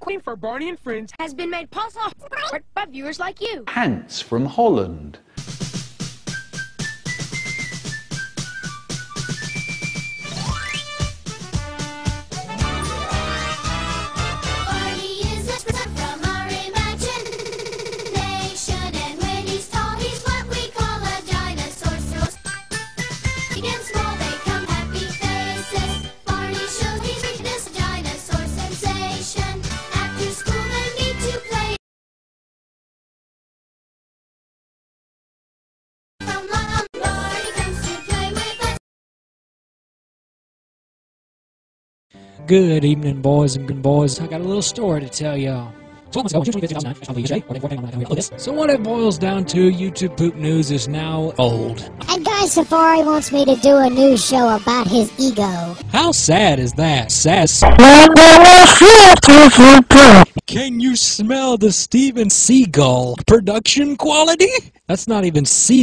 funding for Barney and Friends has been made possible by viewers like you. Pants from Holland. Good evening, boys and good boys. I got a little story to tell y'all. So what it boils down to, YouTube Poop News is now old. And Guy Safari wants me to do a news show about his ego. How sad is that? Sad. Can you smell the Steven Seagull production quality? That's not even sea.